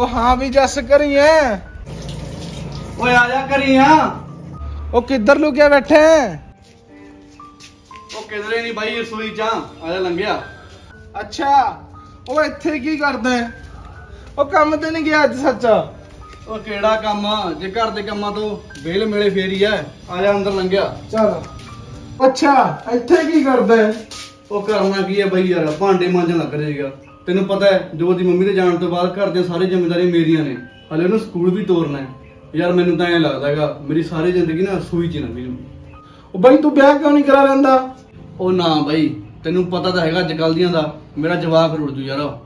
ਉਹ ਹਾਂ ਵੀ ਜੱਸ ਕਰੀ ਐ। ਓਏ ਆ ਜਾ ਕਰੀ ਆ। ਉਹ ਕਿੱਧਰ ਲੁਕਿਆ ਬੈਠੇ ਐ? ਉਹ ਕਿਧਰੇ ਨਹੀਂ ਬਾਈ ਰਸੋਈ ਚ ਆ। ਆ ਜਾ ਲੰਘਿਆ। ਅੱਛਾ ਉਹ ਇੱਥੇ ਕੀ ਕਰਦਾ ਹੈ? ਉਹ ਕੰਮ ਤੇ ਨਹੀਂ ਗਿਆ ਅੱਜ ਸੱਚ। ਉਹ ਕਿਹੜਾ ਕੰਮ ਆ? ਜੇ ਘਰ ਦੇ ਕੰਮਾਂ ਤੋਂ ਵੇਲ ਮਿਲੇ ਫੇਰ ਹੀ ਆ ਆ ਜਾ ਅੰਦਰ ਲੰਘਿਆ। ਚਲ। ਅੱਛਾ ਇੱਥੇ ਕੀ ਕਰਦਾ ਹੈ? ਉਹ ਕਰਨਾ ਕੀ ਹੈ ਬਾਈ ਯਾਰ ਭਾਂਡੇ ਮਾਂਜਣ ਲੱਗ ਰਿਹਾ ਤੈਨੂੰ ਪਤਾ ਹੈ ਜੋ ਦੀ ਮੰਮੀ ਦੇ ਜਾਣ ਤੋਂ ਬਾਅਦ ਘਰ ਦੀਆਂ ਸਾਰੀ ਜ਼ਿੰਮੇਵਾਰੀਆਂ ਮੇਰੀਆਂ ਨੇ। ਹਲੇ ਉਹਨੂੰ ਸਕੂਲ ਵੀ ਤੋਰਨਾ ਹੈ। ਯਾਰ ਮੈਨੂੰ ਤਾਂ ਐਂ ਲੱਗਦਾ ਹੈਗਾ ਮੇਰੀ ਸਾਰੀ ਜ਼ਿੰਦਗੀ ਨਾ ਸੂਈ ਚ ਨਾ ਮੈਨੂੰ ਉਹ ਬਈ ਤੂੰ ਵਿਆਹ ਕਿਉਂ ਨਹੀਂ ਕਰਾ ਲੈਂਦਾ? ਉਹ ਨਾ ਬਾਈ ਤੈਨੂੰ ਪਤਾ ਤਾਂ ਹੈਗਾ ਅੱਜ ਕੱਲ੍ਹ ਦੀਆਂ ਦਾ ਮੇਰਾ ਜਵਾਬ ਰੁੜ ਜੂ ਯਾਰ।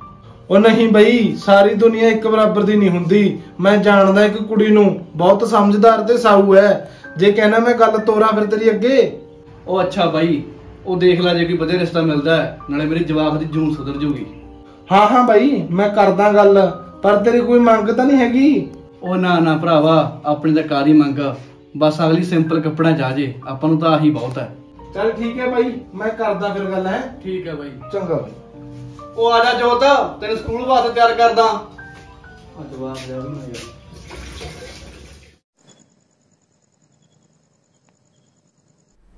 ਉਹ ਨਹੀਂ ਬਈ ਸਾਰੀ ਦੁਨੀਆ ਇੱਕ ਬਰਾਬਰ ਦੀ ਨਹੀਂ ਹੁੰਦੀ। ਮੈਂ ਜਾਣਦਾ ਇੱਕ ਕੁੜੀ ਨੂੰ ਬਹੁਤ ਸਮਝਦਾਰ ਤੇ ਸਾਊ ਹੈ। ਜੇ ਕਹਿਣਾ ਮੈਂ ਗੱਲ ਤੋਰਾ ਫਿਰ ਤੇਰੀ ਅੱਗੇ? ਉਹ ਅੱਛਾ ਬਾਈ ਉਹ ਦੇਖ ਲੈ ਜੇ ਕੋਈ ਵਧੀਆ ਰਿਸ਼ਤਾ ਮਿਲਦਾ ਹੈ ਨਾਲੇ ਮੇਰੀ ਜਵਾਬ ਦੀ ਜੂਨ ਸੁਧਰ ਜੂਗੀ। ਹਾਂ ਹਾਂ ਬਈ ਮੈਂ ਕਰਦਾ ਗੱਲ ਪਰ ਤੇਰੀ ਕੋਈ ਮੰਗ ਤਾਂ ਨਹੀਂ ਹੈਗੀ? ਉਹ ਨਾ ਨਾ ਭਰਾਵਾ ਆਪਣੀ ਤਾਂ ਕਾਦੀ ਮੰਗ ਆ। ਬਸ ਅਗਲੀ ਸਿੰਪਲ ਕੱਪੜਾ ਜਾ ਜੇ ਆਪਾਂ ਨੂੰ ਤਾਂ ਆਹੀ ਬਹੁਤ ਹੈ ਚਲ ਠੀਕ ਹੈ ਬਾਈ ਮੈਂ ਕਰਦਾ ਫਿਰ ਗੱਲ ਹੈ? ਠੀਕ ਹੈ ਬਾਈ। ਚੰਗਾ ਬਾਈ। ਉਹ ਆ ਜਾ ਜੋਤ ਤੈਨੂੰ ਸਕੂਲ ਵਾਸਤੇ ਤਿਆਰ ਕਰਦਾ। ਜਵਾਬ ਦੇ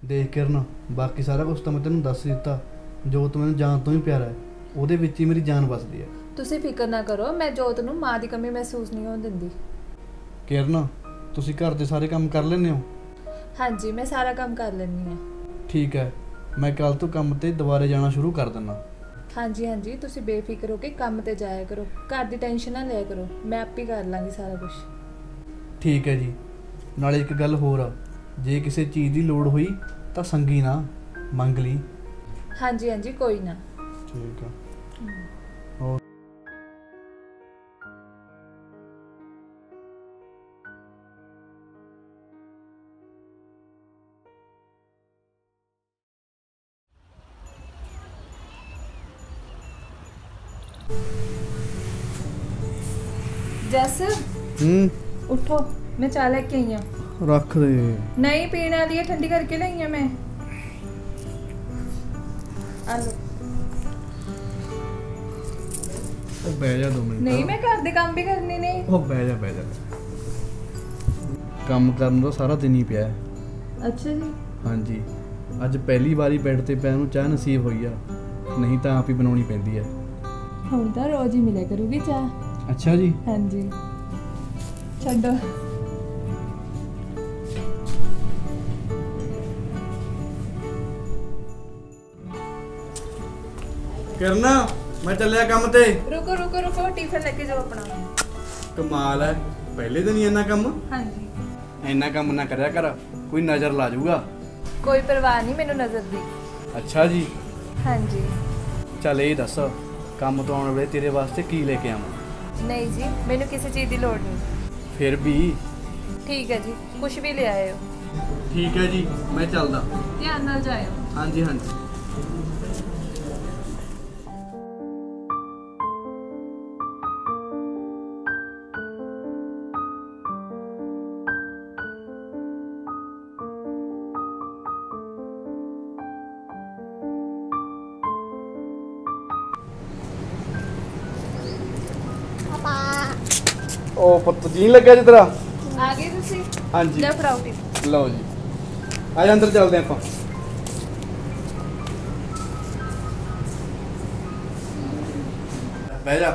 ਦੇਖ ਕਿਰਨ ਬਾਕੀ ਸਾਰਾ ਕੁਝ ਤਾਂ ਮੈਂ ਤੈਨੂੰ ਦੱਸ ਦਿੱਤਾ। ਜੋਤ ਮੈਨੂੰ ਜਾਨ ਤੋਂ ਹੀ ਪਿਆਰਾ ਹੈ। ਉਹਦੇ ਵਿੱਚ ਹੀ ਮੇਰੀ ਜਾਨ ਵਸਦੀ ਹੈ। ਤੁਸੀਂ ਫਿਕਰ ਨਾ ਕਰੋ ਮੈਂ ਜੋਤ ਨੂੰ ਮਾਂ ਦੀ ਕਮੀ ਮਹਿਸੂਸ ਨਹੀਂ ਹੋਣ ਦਿੰਦੀ। ਕਿਰਨ ਤੁਸੀਂ ਘਰ ਦੇ ਸਾਰੇ ਕੰਮ ਕਰ ਲੈਂਦੇ ਹੋ? ਹਾਂਜੀ ਮੈਂ ਸਾਰਾ ਕੰਮ ਕਰ ਲੈਂਦੀ ਹਾਂ। ਠੀਕ ਹੈ ਮੈਂ ਕੱਲ ਤੋਂ ਕੰਮ ਤੇ ਦੁਬਾਰੇ ਜਾਣਾ ਸ਼ੁਰੂ ਕਰ ਦਿੰਦਾ। ਹਾਂਜੀ ਹਾਂਜੀ ਤੁਸੀਂ ਬੇਫਿਕਰ ਹੋ ਕੇ ਕੰਮ ਤੇ ਜਾਇਆ ਕਰੋ। ਘਰ ਦੀ ਟੈਨਸ਼ਨ ਨਾ ਲਿਆ ਕਰੋ ਮੈਂ ਆਪੇ ਕਰ ਲਾਂਗੀ ਸਾਰਾ ਕੁਝ ਠੀਕ ਹੈ ਜੀ। ਨਾਲੇ ਇੱਕ ਗੱਲ ਹੋਰ ਆ ਜੇ ਕਿਸੇ ਚੀਜ਼ ਦੀ ਲੋੜ ਹੋਈ ਤਾਂ ਸੰਗੀ ਨਾ ਮੰਗ ਲਈ। ਹਾਂਜੀ ਹਾਂਜੀ ਕੋਈ ਨਾ। ਠੀਕ ਆ। ਹੋਰ ਜੈਸ ਹੂੰ ਉਠੋ ਮੈਂ ਚਾਹ ਲੈ ਕੇ ਆਈ ਹਾਂ ਰੱਖ ਦੇ ਨਹੀਂ ਪੀਣ ਵਾਲੀ ਹੈ ਠੰਡੀ ਕਰਕੇ ਲਈ ਹਾਂ ਮੈਂ ਆ ਲਓ ਉਹ ਬਹਿ ਜਾ ਦੋ ਮਿੰਟ। ਨਹੀਂ ਮੈਂ ਘਰ ਦੇ ਕੰਮ ਵੀ ਕਰਨੇ ਨੇ। ਉਹ ਬਹਿ ਜਾ ਬਹਿ ਜਾ। ਕੰਮ ਕਰਨ ਦਾ ਸਾਰਾ ਦਿਨ ਹੀ ਪਿਆ ਹੈ। ਅੱਛਾ ਜੀ। ਹਾਂਜੀ। ਅੱਜ ਪਹਿਲੀ ਵਾਰੀ ਬੈੱਡ ਤੇ ਪੈਣ ਨੂੰ ਚਾਹ ਨਸੀਬ ਹੋਈ ਆ। ਨਹੀਂ ਤਾਂ ਆਪ ਹੀ ਬਣਾਉਣੀ ਪੈਂਦੀ ਹੈ। ਹੁਣ ਤਾਂ ਰੋਜ਼ ਹੀ ਮਿਲਿਆ ਕਰੂਗੀ ਚਾਹ। ਅੱਛਾ ਜੀ। ਹਾਂਜੀ। ਛੱਡੋ। ਕਰਨਾ? ਮੈਂ ਚੱਲਿਆ ਕੰਮ ਤੇ। ਰੁਕੋ ਰੁਕੋ ਰੁਕੋ ਟਿਫਨ ਲੈ ਕੇ ਜਾਓ ਆਪਣਾ। ਕਮਾਲ ਹੈ। ਪਹਿਲੇ ਦਿਨ ਹੀ ਇੰਨਾ ਕੰਮ? ਹਾਂਜੀ। ਇੰਨਾ ਕੰਮ ਨਾ ਕਰਿਆ ਕਰ ਕੋਈ ਨਜ਼ਰ ਲਾ ਜਾਊਗਾ ਕੋਈ ਪਰਵਾਹ ਨਹੀਂ ਮੈਨੂੰ ਨਜ਼ਰ ਦੀ। ਅੱਛਾ ਜੀ। ਹਾਂਜੀ। ਚੱਲ ਇਹ ਦੱਸ ਕੰਮ ਤੋਂ ਆਉਣ ਵੇਲੇ ਤੇਰੇ ਵਾਸਤੇ ਕੀ ਲੈ ਕੇ ਆਵਾਂ? ਨਹੀਂ ਜੀ ਮੈਨੂੰ ਕਿਸੇ ਚੀਜ਼ ਦੀ ਲੋੜ ਨਹੀਂ। ਫਿਰ ਵੀ? ਠੀਕ ਹੈ ਜੀ ਕੁਝ ਵੀ ਲੈ ਆਇਓ। ਠੀਕ ਹੈ ਜੀ ਮੈਂ ਚੱਲਦਾ। ਧਿਆਨ ਨਾਲ ਜਾਇਓ। ਹਾਂਜੀ ਹਾਂਜੀ। ਉਹ ਪੁੱਤ ਜੀ ਲੱਗਿਆ ਜੀ ਤੇਰਾ? ਆ ਗਏ ਤੁਸੀਂ? ਹਾਂਜੀ। ਲੈ ਫੜਾਓ ਟਿਫਨ ਲਓ ਜੀ। ਆ ਜਾ ਅੰਦਰ ਚੱਲਦੇ ਆਪਾਂ। ਬਹਿ ਜਾ।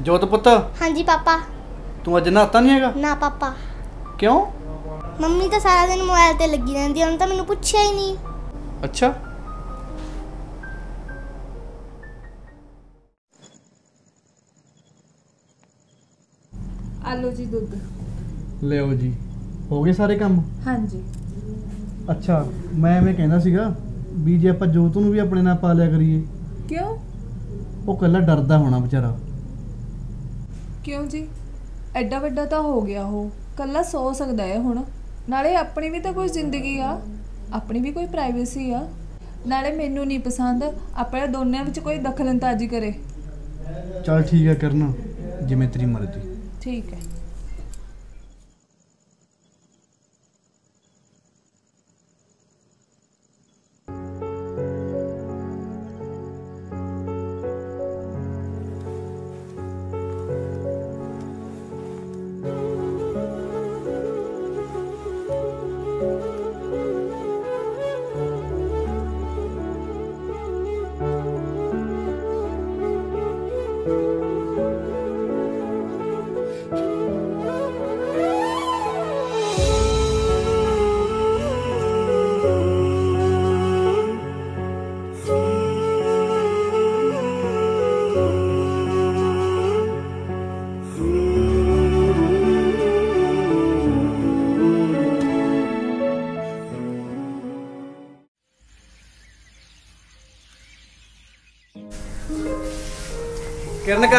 ਜੋਤ ਪੁੱਤ ਹਾਂਜੀ ਪਾਪਾ। ਤੂੰ ਅੱਜ ਨਹਾਤਾ ਨਹੀਂ ਹੈਗਾ? ਨਾ ਪਾਪਾ। ਕਿਉਂ? ਮੰਮੀ ਤਾਂ ਸਾਰਾ ਦਿਨ ਮੋਬਾਈਲ ਤੇ ਲੱਗੀ ਰਹਿੰਦੀ ਉਹਨੇ ਤਾਂ ਮੈਨੂੰ ਪੁੱਛਿਆ ਹੀ ਨਹੀਂ। ਅੱਛਾ। ਆ ਲਓ ਜੀ ਦੁੱਧ। ਲਿਓ ਜੀ। ਹੋ ਗਏ ਸਾਰੇ ਕੰਮ? ਹਾਂਜੀ। ਅੱਛਾ ਮੈਂ ਐਵੇਂ ਕਹਿੰਦਾ ਸੀਗਾ ਵੀ ਜੇ ਆਪਾਂ ਜੋਤ ਨੂੰ ਵੀ ਆਪਣੇ ਨਾਲ ਪਾ ਲਿਆ ਕਰੀਏ। ਕਿਉਂ? ਉਹ ਕੱਲਾ ਡਰਦਾ ਹੋਣਾ ਵਿਚਾਰਾ। ਕਿਉਂ ਜੀ? ਐਡਾ ਵੱਡਾ ਤਾਂ ਹੋ ਗਿਆ ਉਹ। ਕੱਲਾ ਸੋ ਸਕਦਾ ਹੈ ਹੁਣ। ਨਾਲੇ ਆਪਣੀ ਵੀ ਤਾਂ ਕੋਈ ਜ਼ਿੰਦਗੀ ਆ ਆਪਣੀ ਵੀ ਕੋਈ ਪ੍ਰਾਈਵੇਸੀ ਆ। ਨਾਲੇ ਮੈਨੂੰ ਨਹੀਂ ਪਸੰਦ ਆਪਣੇ ਦੋਨਿਆਂ ਵਿੱਚ ਕੋਈ ਦਖਲਅੰਦਾਜ਼ੀ ਕਰੇ। ਚਲ ਠੀਕ ਹੈ ਕਰਨਾ ਜਿਵੇਂ ਤੇਰੀ ਮਰਜ਼ੀ। ਠੀਕ ਹੈ।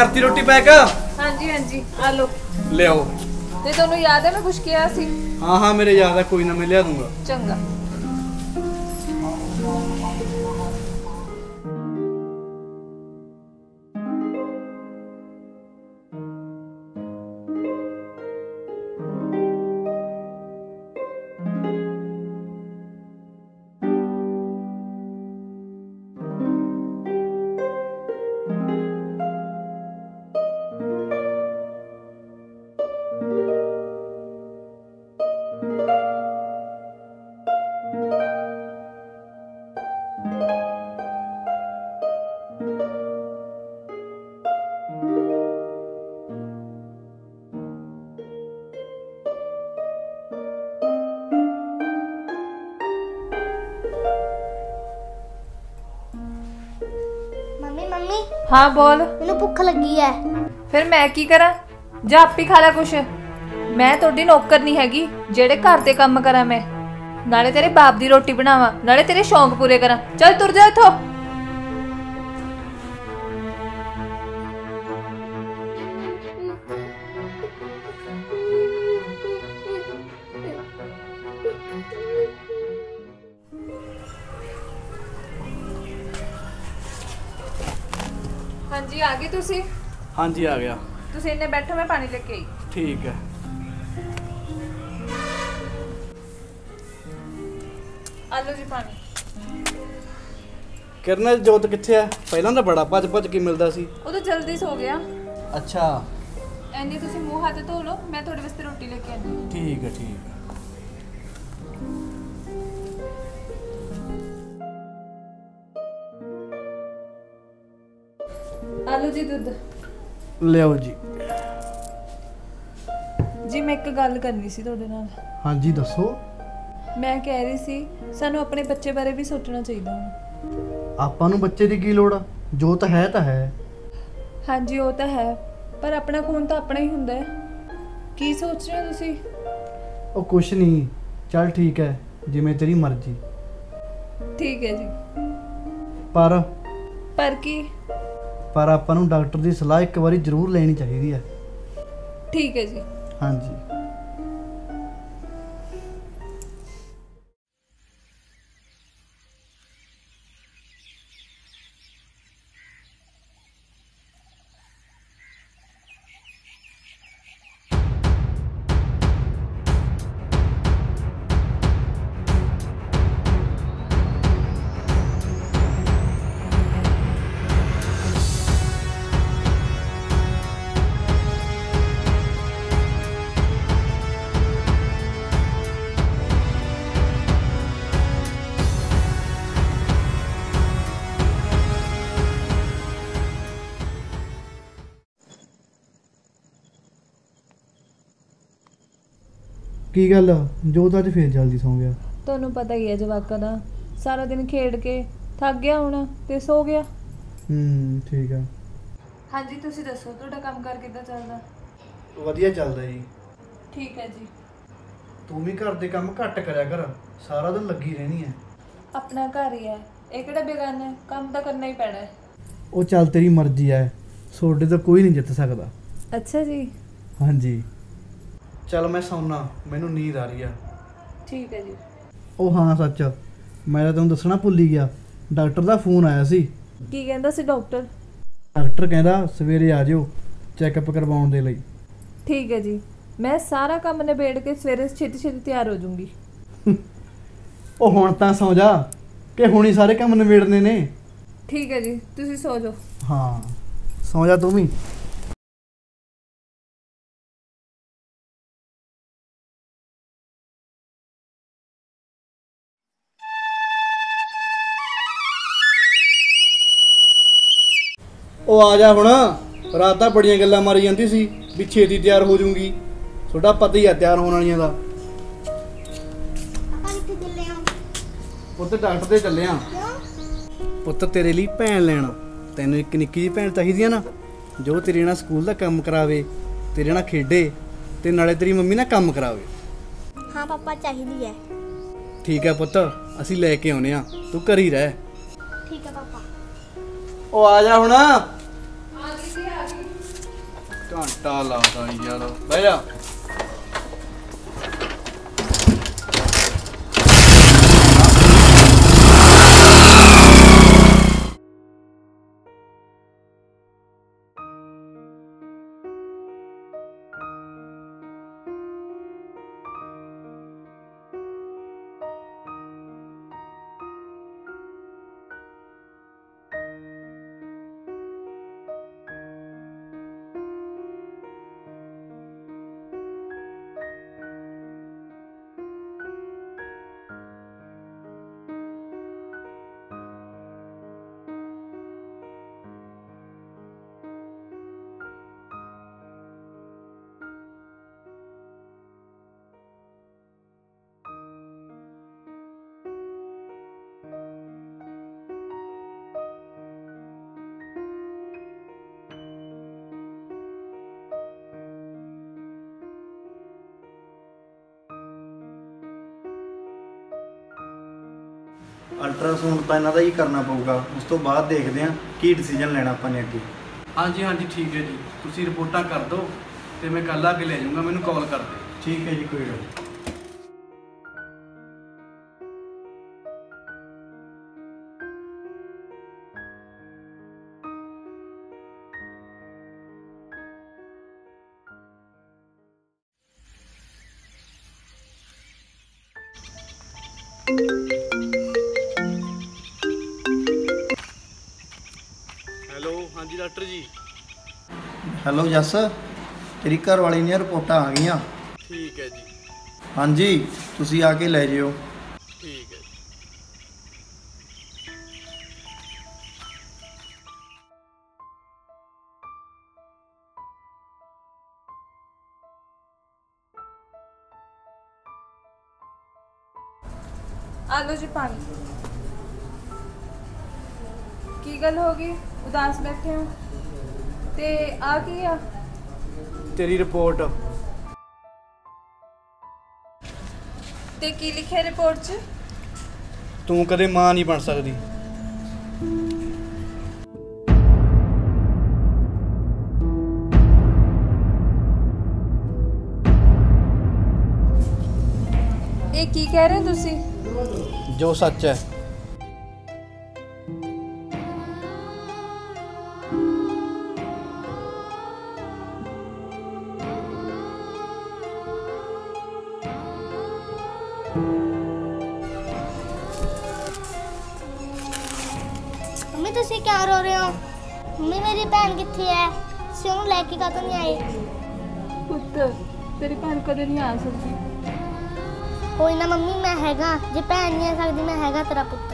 ਕਰਤੀ ਰੋਟੀ ਪੈਕ ਹਾਂਜੀ ਹਾਂਜੀ ਆ ਲਓ। ਲਿਆਓ। ਤੇ ਤੁਹਾਨੂੰ ਯਾਦ ਹੈ ਮੈਂ ਕੁਝ ਕਿਹਾ ਸੀ? ਹਾਂ ਹਾਂ ਮੇਰੇ ਯਾਦ ਆ ਕੋਈ ਨਾ ਮੈਂ ਲਿਆ ਦੂੰਗਾ। ਚੰਗਾ। ਹਾਂ ਬੋਲ। ਮੈਨੂੰ ਭੁੱਖ ਲੱਗੀ ਹੈ ਫਿਰ ਮੈਂ ਕੀ ਕਰਾਂ? ਜਾ ਆਪੀ ਖਾ ਲੈ ਕੁਛ। ਮੈਂ ਤੁਹਾਡੀ ਨੌਕਰ ਨਹੀਂ ਹੈਗੀ ਜਿਹੜੇ ਘਰ ਦੇ ਕੰਮ ਕਰਾਂ ਮੈਂ। ਨਾਲੇ ਤੇਰੇ ਬਾਪ ਦੀ ਰੋਟੀ ਬਣਾਵਾਂ ਨਾਲੇ ਤੇਰੇ ਸ਼ੌਂਕ ਪੂਰੇ ਕਰਾਂ। ਚੱਲ ਤੁਰ ਜਾ ਇੱਥੋਂ। ਹਾਂਜੀ ਆ ਗਏ ਤੁਸੀਂ? ਹਾਂਜੀ ਆ ਗਿਆ। ਤੁਸੀਂ ਇੰਨੇ ਬੈਠੋ ਮੈਂ ਪਾਣੀ ਲੈ ਕੇ ਆਈ। ਠੀਕ ਹੈ। ਆ ਲਓ ਜੀ ਪਾਣੀ। ਕਿਰਨ ਜੋਤ ਕਿੱਥੇ ਆ? ਪਹਿਲਾਂ ਤਾਂ ਬੜਾ ਭੱਜ ਭੱਜ ਕੇ ਮਿਲਦਾ ਸੀ। ਉਹ ਤਾਂ ਜਲਦੀ ਸੋ ਗਿਆ। ਅੱਛਾ। ਐਨੀ ਤੁਸੀਂ ਮੂੰਹ ਹੱਥ ਧੋ ਲਓ ਮੈਂ ਤੁਹਾਡੇ ਵਾਸਤੇ ਰੋਟੀ ਲੈ ਕੇ ਆਉਂਦੀ ਠੀਕ ਹੈ ਠੀਕ ਹੈ। ਆ ਲਓ ਜੀ ਦੁੱਧ। ਲਿਆਓ ਜੀ। ਜੀ ਮੈਂ ਇੱਕ ਗੱਲ ਕਰਨੀ ਸੀ ਤੁਹਾਡੇ ਨਾਲ। ਹਾਂਜੀ ਦੱਸੋ। ਮੈਂ ਕਹਿ ਰਹੀ ਸੀ ਸਾਨੂੰ ਆਪਣੇ ਬੱਚੇ ਬਾਰੇ ਵੀ ਸੋਚਣਾ ਚਾਹੀਦਾ ਹੁਣ ਆਪਾਂ ਨੂੰ ਬੱਚੇ ਦੀ ਕੀ ਲੋੜ ਆ? ਜੋਤ ਹੈ ਤਾਂ ਹੈ। ਹਾਂਜੀ ਉਹ ਤਾਂ ਹੈ ਪਰ ਆਪਣਾ ਖੂਨ ਤਾਂ ਆਪਣਾ ਹੀ ਹੁੰਦਾ ਹੈ। ਕੀ ਸੋਚ ਰਹੇ ਹੋ ਤੁਸੀਂ? ਉਹ ਕੁਛ ਨਹੀਂ। ਚੱਲ ਠੀਕ ਹੈ ਜਿਵੇਂ ਤੇਰੀ ਮਰਜ਼ੀ। ਠੀਕ ਹੈ ਜੀ। ਪਰ ਪਰ ਕੀ? ਪਰ ਆਪਾਂ ਨੂੰ ਡਾਕਟਰ ਦੀ ਸਲਾਹ ਇੱਕ ਵਾਰੀ ਜ਼ਰੂਰ ਲੈਣੀ ਚਾਹੀਦੀ ਹੈ। ਠੀਕ ਹੈ ਜੀ। ਹਾਂਜੀ। ਕੀ ਗੱਲ ਜੋਤ ਅੱਜ ਫੇਰ ਜਲਦੀ ਸੌਂ ਗਿਆ। ਤੁਹਾਨੂੰ ਪਤਾ ਹੀ ਹੈ ਜਵਾਕਾਂ ਦਾ। ਸਾਰਾ ਦਿਨ ਖੇਡ ਕੇ ਥੱਕ ਗਿਆ ਹੁਣ ਤੇ ਸੋ ਗਿਆ। ਹੂੰ ਠੀਕ ਆ। ਹਾਂਜੀ ਤੁਸੀਂ ਦੱਸੋ ਤੁਹਾਡਾ ਕੰਮ ਕਰ ਕਿੱਦਾਂ ਚੱਲਦਾ? ਵਧੀਆ ਚੱਲਦਾ ਜੀ। ਠੀਕ ਹੈ ਜੀ। ਤੂੰ ਵੀ ਘਰ ਦੇ ਕੰਮ ਘੱਟ ਕਰਿਆ ਕਰ। ਸਾਰਾ ਦਿਨ ਲੱਗੀ ਰਹਿਣੀ ਹੈ ਆਪਣਾ ਘਰ ਹੀ ਹੈ ਇਹ ਕਿਹੜਾ ਬੇਗਾਨਾ ਹੈ ਕੰਮ ਤਾਂ ਕਰਨਾ ਹੀ ਪੈਣਾ ਹੈ ਉਹ ਚੱਲ ਤੇਰੀ ਮਰਜ਼ੀ ਹੈ ਸੋਡੇ ਤੋਂ ਕੋਈ ਨਹੀਂ ਜਿੱਤ ਸਕਦਾ। ਅੱਛਾ ਜੀ। ਹਾਂਜੀ। ਚੱਲ ਮੈਂ ਸੌਣਾ ਮੈਨੂੰ ਨੀਂਦ ਆ ਰਹੀ ਆ। ਠੀਕ ਹੈ ਜੀ। ਉਹ ਹਾਂ ਸੱਚ ਮੈਂ ਤਾਂ ਤੈਨੂੰ ਦੱਸਣਾ ਭੁੱਲ ਹੀ ਗਿਆ ਡਾਕਟਰ ਦਾ ਫੋਨ ਆਇਆ ਸੀ। ਕੀ ਕਹਿੰਦਾ ਸੀ ਡਾਕਟਰ? ਡਾਕਟਰ ਕਹਿੰਦਾ ਸਵੇਰੇ ਆ ਜਿਓ ਚੈੱਕਅਪ ਕਰਵਾਉਣ ਦੇ ਲਈ। ਠੀਕ ਹੈ ਜੀ ਮੈਂ ਸਾਰਾ ਕੰਮ ਨਿਬੇੜ ਕੇ ਸਵੇਰੇ ਛੇਤੀ ਛੇਤੀ ਤਿਆਰ ਹੋ ਜਾਊਂਗੀ। ਉਹ ਹੁਣ ਤਾਂ ਸੌ ਜਾ ਕਿ ਹੁਣੀ ਸਾਰੇ ਕੰਮ ਨਿਬੇੜਨੇ ਨੇ। ਠੀਕ ਹੈ ਜੀ ਤੁਸੀਂ ਸੋ ਜਾਓ। ਹਾਂ ਸੌ ਜਾ ਤੂੰ ਵੀ। ਉਹ ਆ ਜਾ ਹੁਣ। ਰਾਤ ਤਾਂ ਬੜੀਆਂ ਗੱਲਾਂ ਮਾਰੀ ਜਾਂਦੀ ਸੀ ਵੀ ਛੇਤੀ ਤਿਆਰ ਹੋ ਜਾਊਂਗੀ। ਤੁਹਾਡਾ ਪਤਾ ਹੀ ਆ ਤਿਆਰ ਹੋਣ ਵਾਲੀਆਂ ਦਾ। ਆਪਾਂ ਕਿੱਥੇ ਚੱਲੇ ਆ? ਪੁੱਤ ਡਾਕਟਰ ਦੇ ਚੱਲੇ ਆ। ਪੁੱਤ ਤੇਰੇ ਲਈ ਭੈਣ ਲੈਣਾ। ਤੈਨੂੰ ਇੱਕ ਨਿੱਕੀ ਜਿਹੀ ਭੈਣ ਚਾਹੀਦੀ ਆ ਨਾ ਜੋ ਤੇਰੇ ਨਾਲ ਸਕੂਲ ਦਾ ਕੰਮ ਕਰਾਵੇ ਤੇਰੇ ਨਾਲ ਖੇਡੇ ਤੇ ਨਾਲੇ ਤੇਰੀ ਮੰਮੀ ਨਾਲ ਕੰਮ ਕਰਾਵੇ। ਹਾਂ ਪਾਪਾ ਚਾਹੀਦੀ ਹੈ ਠੀਕ ਹੈ ਪੁੱਤ ਅਸੀਂ ਲੈ ਕੇ ਆਉਨੇ ਆ। ਤੂੰ ਘਰ ਹੀ ਰਹਿ। ਠੀਕ ਹੈ ਪਾਪਾ। ਉਹ ਆ ਜਾ ਹੁਣ। ਘੰਟਾ ਲਾਦਾ ਯਾਰ। ਬਹਿ ਜਾ। ਅਲਟਰਾਸਾਊਂਡ ਤਾਂ ਇਹਨਾਂ ਦਾ ਹੀ ਕਰਨਾ ਪਊਗਾ। ਉਸ ਤੋਂ ਬਾਅਦ ਦੇਖਦੇ ਹਾਂ ਕੀ ਡਿਸੀਜਨ ਲੈਣਾ ਆਪਾਂ ਨੇ ਅੱਗੇ। ਹਾਂਜੀ ਹਾਂਜੀ ਠੀਕ ਹੈ ਜੀ। ਤੁਸੀਂ ਰਿਪੋਰਟਾਂ ਕਰ ਦਿਓ ਤੇ ਮੈਂ ਕੱਲ ਆ ਕੇ ਲੈ ਜਾਊਂਗਾ ਮੈਨੂੰ ਕਾਲ ਕਰ ਦਿਓ। ਠੀਕ ਹੈ ਜੀ ਕੋਈ ਗੱਲ ਡਾਕਟਰ ਜੀ। ਹੈਲੋ ਜੱਸ ਤੇਰੀ ਘਰ ਵਾਲੀ ਦੀਆਂ ਰਿਪੋਰਟਾਂ ਆ ਗਈਆਂ। ਠੀਕ ਹੈ ਜੀ। ਹਾਂਜੀ ਤੁਸੀਂ ਆ ਕੇ ਲੈ ਜਿਓ। ਠੀਕ ਹੈ ਜੀ। ਆ ਲਓ ਜੀ ਪਾਣੀ। ਕੀ ਗੱਲ ਹੋ ਗਈ? ਉਦਾਸ ਬੈਠੇ ਹੋ? ਤੇ ਆ ਕੀ ਆ? ਤੇਰੀ ਰਿਪੋਰਟ। ਤੇ ਕੀ ਲਿਖਿਆ ਰਿਪੋਰਟ 'ਚ? ਤੂੰ ਕਦੇ ਮਾਂ ਨਹੀਂ ਬਣ ਸਕਦੀ। ਇਹ ਕੀ ਕਹਿ ਰਹੇ ਹੋ ਤੁਸੀਂ? ਜੋ ਸੱਚ ਹੈ। ਕੇ ਕਦੋਂ ਨਹੀਂ ਆਏ ਪੁੱਤ ਤੇਰੀ ਭੈਣ ਕਦੇ ਨਹੀਂ ਆ ਸਕਦੀ। ਕੋਈ ਨਾ ਮੰਮੀ ਮੈਂ ਹੈਗਾ। ਜੇ ਭੈਣ ਨਹੀਂ ਆ ਸਕਦੀ ਮੈਂ ਹੈਗਾ ਤੇਰਾ ਪੁੱਤ।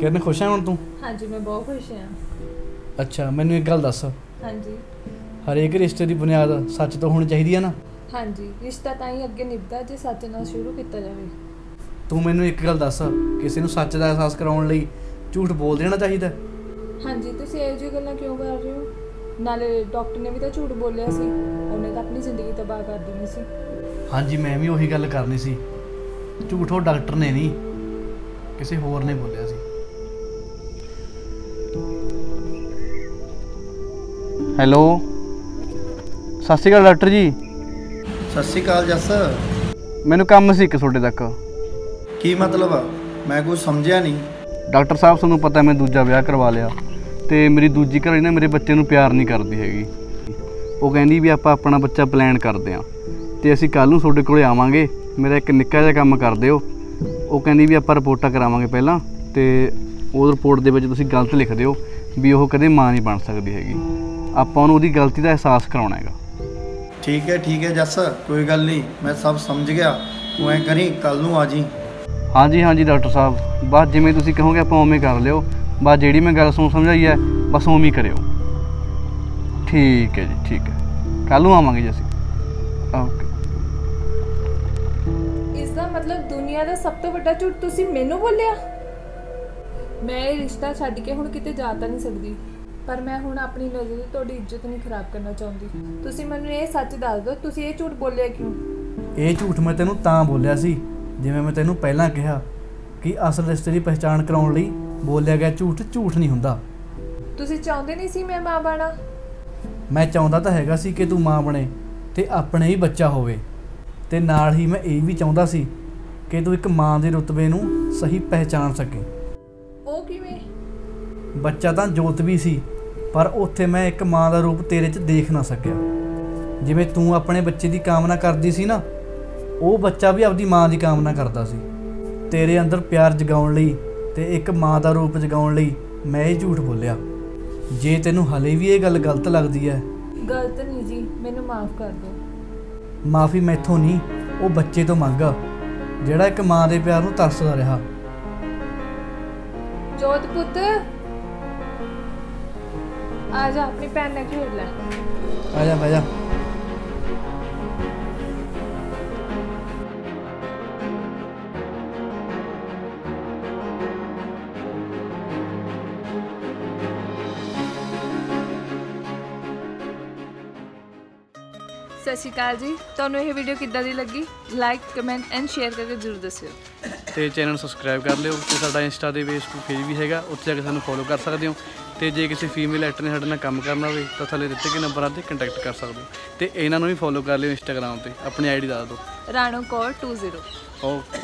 ਕਿਰਨ ਖੁਸ਼ ਹੈ ਹੁਣ ਤੂੰ? ਹਾਂਜੀ ਮੈਂ ਬਹੁਤ ਖੁਸ਼ ਹਾਂ। ਅੱਛਾ ਮੈਨੂੰ ਇੱਕ ਗੱਲ ਦੱਸ। ਹਾਂਜੀ। ਹਰੇਕ ਰਿਸ਼ਤੇ ਦੀ ਬੁਨਿਆਦ ਸੱਚ ਤੋਂ ਹੋਣੀ ਚਾਹੀਦੀ ਹੈ ਨਾ? ਹਾਂਜੀ ਰਿਸ਼ਤਾ ਤਾਂ ਹੀ ਅੱਗੇ ਨਿਭਦਾ ਜੇ ਸੱਚ ਨਾਲ ਸ਼ੁਰੂ ਕੀਤਾ ਜਾਵੇ। ਤੂੰ ਮੈਨੂੰ ਇੱਕ ਗੱਲ ਦੱਸ ਕਿਸੇ ਨੂੰ ਸੱਚ ਦਾ ਅਹਿਸਾਸ ਕਰਾਉਣ ਲਈ ਝੂਠ ਬੋਲ ਦੇਣਾ ਚਾਹੀਦਾ? ਹਾਂਜੀ ਤੁਸੀਂ ਇਹੋ ਜਿਹੀ ਗੱਲਾਂ ਕਿਉਂ ਕਰ ਰਹੇ ਹੋ? ਨਾਲੇ ਡਾਕਟਰ ਨੇ ਵੀ ਤਾਂ ਝੂਠ ਬੋਲਿਆ ਸੀ ਉਹਨੇ ਤਾਂ ਆਪਣੀ ਜ਼ਿੰਦਗੀ ਤਬਾਹ ਕਰ ਦੇਣੀ ਸੀ। ਹਾਂਜੀ ਮੈਂ ਵੀ ਉਹੀ ਗੱਲ ਕਰਨੀ ਸੀ। ਝੂਠ ਉਹ ਡਾਕਟਰ ਨੇ ਨਹੀਂ ਕਿਸੇ ਹੋਰ ਨੇ ਬੋਲਿਆ ਸੀ। ਹੈਲੋ। ਸਤਿ ਸ਼੍ਰੀ ਅਕਾਲ ਡਾਕਟਰ ਜੀ। ਸਤਿ ਸ਼੍ਰੀ ਅਕਾਲ ਜੱਸ। ਮੈਨੂੰ ਕੰਮ ਸੀ ਇੱਕ ਤੁਹਾਡੇ ਤੱਕ। ਕੀ ਮਤਲਬ ਆ? ਮੈਂ ਕੁਝ ਸਮਝਿਆ ਨਹੀਂ। ਡਾਕਟਰ ਸਾਹਿਬ ਤੁਹਾਨੂੰ ਪਤਾ ਮੈਂ ਦੂਜਾ ਵਿਆਹ ਕਰਵਾ ਲਿਆ ਤੇ ਮੇਰੀ ਦੂਜੀ ਘਰ ਨਾ ਮੇਰੇ ਬੱਚੇ ਨੂੰ ਪਿਆਰ ਨਹੀਂ ਕਰਦੀ ਹੈਗੀ। ਉਹ ਕਹਿੰਦੀ ਵੀ ਆਪਾਂ ਆਪਣਾ ਬੱਚਾ ਪਲਾਨ ਕਰਦੇ ਆਂ ਤੇ ਅਸੀਂ ਕੱਲ ਨੂੰ ਤੁਹਾਡੇ ਕੋਲੇ ਆਵਾਂਗੇ। ਮੇਰਾ ਇੱਕ ਨਿੱਕਾ ਜਿਹਾ ਕੰਮ ਕਰ ਦਿਓ। ਉਹ ਕਹਿੰਦੀ ਵੀ ਆਪਾਂ ਰਿਪੋਰਟਾਂ ਕਰਾਵਾਂਗੇ ਪਹਿਲਾਂ ਤੇ ਉਹ ਰਿਪੋਰਟ ਦੇ ਵਿੱਚ ਤੁਸੀਂ ਗਲਤ ਲਿਖ ਦਿਓ ਵੀ ਉਹ ਕਦੇ ਮਾਂ ਨਹੀਂ ਬਣ ਸਕਦੀ ਹੈਗੀ। ਆਪਾਂ ਉਹਨੂੰ ਉਹਦੀ ਗਲਤੀ ਦਾ ਅਹਿਸਾਸ ਕਰਾਉਣਾ ਹੈਗਾ। ਠੀਕ ਹੈ ਠੀਕ ਹੈ ਜੱਸ ਕੋਈ ਗੱਲ ਨਹੀਂ ਮੈਂ ਸਭ ਸਮਝ ਗਿਆ। ਤੂੰ ਐ ਕਰੀ ਕੱਲ ਨੂੰ ਆ ਜੀ ਹਾਂਜੀ ਹਾਂਜੀ ਡਾਕਟਰ ਸਾਹਿਬ ਬਸ ਜਿਵੇਂ ਤੁਸੀਂ ਕਹੋਗੇ ਆਪਾਂ ਉਵੇਂ ਕਰ ਲਿਓ। ਬਸ ਜਿਹੜੀ ਮੈਂ ਗੱਲ ਤੁਹਾਨੂੰ ਸਮਝਾਈ ਹੈ ਬਸ ਉਵੇਂ ਹੀ ਕਰਿਓ। ਠੀਕ ਹੈ ਜੀ ਠੀਕ ਹੈ। ਕੱਲ ਨੂੰ ਆਵਾਂਗੇ ਜੀ ਅਸੀਂ। ਓਕੇ। ਇਸ ਦਾ ਮਤਲਬ ਦੁਨੀਆ ਦਾ ਸਭ ਤੋਂ ਵੱਡਾ ਝੂਠ ਤੁਸੀਂ ਮੈਨੂੰ ਬੋਲਿਆ? ਮੈਂ ਇਹ ਰਿਸ਼ਤਾ ਛੱਡ ਕੇ ਹੁਣ ਕਿਤੇ ਜਾ ਤਾਂ ਨਹੀਂ ਸਕਦੀ। ਪਰ ਮੈਂ ਹੁਣ ਆਪਣੀ ਨਜ਼ਰ ਤੋਂ ਤੁਹਾਡੀ ਇੱਜ਼ਤ ਨਹੀਂ ਖਰਾਬ ਕਰਨਾ ਚਾਹੁੰਦੀ। ਤੁਸੀਂ ਮੈਨੂੰ ਇਹ ਸੱਚ ਦੱਸ ਦਿਓ ਤੁਸੀਂ ਇਹ ਝੂਠ ਬੋਲਿਆ ਕਿਉਂ? ਇਹ ਝੂਠ ਮੈਂ ਤੈਨੂੰ ਤਾਂ ਬੋਲਿਆ ਸੀ ਜਿਵੇਂ ਮੈਂ ਤੈਨੂੰ ਪਹਿਲਾਂ ਕਿਹਾ ਕਿ ਅਸਲ ਰਿਸ਼ਤੇ ਦੀ ਪਛਾਣ ਕਰਾਉਣ ਲਈ ਬੋਲਿਆ ਗਿਆ ਝੂਠ ਝੂਠ ਨਹੀਂ ਹੁੰਦਾ। ਤੁਸੀਂ ਚਾਹੁੰਦੇ ਨਹੀਂ ਸੀ ਮੈਂ ਮਾਂ ਬਣਾ? ਮੈਂ ਚਾਹੁੰਦਾ ਤਾਂ ਹੈਗਾ ਸੀ ਕਿ ਤੂੰ ਮਾਂ ਬਣੇ ਤੇ ਆਪਣੇ ਹੀ ਬੱਚਾ ਹੋਵੇ। ਤੇ ਨਾਲ ਹੀ ਮੈਂ ਇਹ ਵੀ ਚਾਹੁੰਦਾ ਸੀ ਕਿ ਤੂੰ ਇੱਕ ਮਾਂ ਦੇ ਰੁਤਬੇ ਨੂੰ ਸਹੀ ਪਹਿਚਾਨ ਸਕੇ। ਬੱਚਾ ਤਾਂ ਜੋਤ ਵੀ ਸੀ ਪਰ ਉੱਥੇ ਮੈਂ ਇੱਕ ਮਾਂ ਦਾ ਰੂਪ ਤੇਰੇ 'ਚ ਦੇਖ ਨਾ ਸਕਿਆ। ਜਿਵੇਂ ਤੂੰ ਆਪਣੇ ਬੱਚੇ ਦੀ ਕਾਮਨਾ ਕਰਦੀ ਸੀ ਨਾ ਉਹ ਬੱਚਾ ਵੀ ਆਪਦੀ ਮਾਂ ਦੀ ਕਾਮਨਾ ਕਰਦਾ ਸੀ। ਤੇਰੇ ਅੰਦਰ ਪਿਆਰ ਜਗਾਉਣ ਲਈ ਤੇ ਇੱਕ ਮਾਂ ਦਾ ਰੂਪ ਜਗਾਉਣ ਲਈ ਮੈਂ ਇਹ ਝੂਠ ਬੋਲਿਆ। ਜੇ ਤੈਨੂੰ ਹਲੇ ਵੀ ਇਹ ਗੱਲ ਗਲਤ ਲੱਗਦੀ ਹੈ। ਗਲਤ ਨਹੀਂ ਜੀ ਮੈਨੂੰ ਮਾਫ ਕਰ ਦਿਓ। ਮਾਫੀ ਮੈਥੋਂ ਨਹੀਂ ਉਹ ਬੱਚੇ ਤੋਂ ਮੰਗ ਜਿਹੜਾ ਇੱਕ ਮਾਂ ਦੇ ਪਿਆਰ ਨੂੰ ਤਰਸਦਾ ਰਿਹਾ। ਜੋਤ ਪੁੱਤ। ਆ ਜਾ ਆਪਣੀ ਭੈਣ ਨਾਲ ਖੇਡ ਲੈ ਆ ਜਾ ਬਹਿ ਜਾ ਸਤਿ ਸ਼੍ਰੀ ਅਕਾਲ ਜੀ। ਤੁਹਾਨੂੰ ਇਹ ਵੀਡੀਓ ਕਿੱਦਾਂ ਦੀ ਲੱਗੀ? ਲਾਈਕ ਕਮੈਂਟ ਐਂਡ ਸ਼ੇਅਰ ਕਰਕੇ ਜ਼ਰੂਰ ਦੱਸਿਓ। ਤੇ ਚੈਨਲ ਨੂੰ ਸਬਸਕ੍ਰਾਈਬ ਕਰ ਲਿਓ ਤੇ ਸਾਡਾ ਇੰਸਟਾ ਤੇ ਫੇਸਬੁੱਕ ਪੇਜ ਵੀ ਹੈਗਾ ਉੱਥੇ ਜਾ ਕੇ ਸਾਨੂੰ ਫੋਲੋ ਕਰ ਸਕਦੇ ਹੋ। ਤੇ ਜੇ ਕਿਸੇ ਫੀਮੇਲ ਐਕਟਰ ਨੇ ਸਾਡੇ ਨਾਲ ਕੰਮ ਕਰਨਾ ਹੋਵੇ ਤਾਂ ਥੱਲੇ ਦਿੱਤੇ ਗਏ ਨੰਬਰਾਂ ਤੇ ਕੰਟੈਕਟ ਕਰ ਸਕਦੇ ਹੋ। ਤੇ ਇਹਨਾਂ ਨੂੰ ਵੀ ਫੋਲੋ ਕਰ ਲਿਓ ਇੰਸਟਾਗ੍ਰam ਤੇ ਆਪਣੀ ਆਈਡੀ ਦੱਸ ਦਿਓ। ਰਾਣੋ ਕੌਰ 20 ਓਕੇ